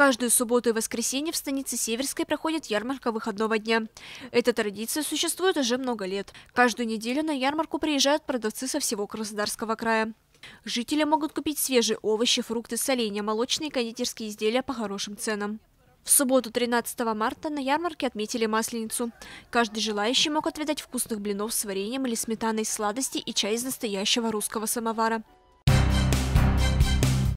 Каждую субботу и воскресенье в станице Северской проходит ярмарка выходного дня. Эта традиция существует уже много лет. Каждую неделю на ярмарку приезжают продавцы со всего Краснодарского края. Жители могут купить свежие овощи, фрукты, соленья, молочные и кондитерские изделия по хорошим ценам. В субботу 13 марта на ярмарке отметили Масленицу. Каждый желающий мог отведать вкусных блинов с вареньем или сметаной сладости и чай из настоящего русского самовара.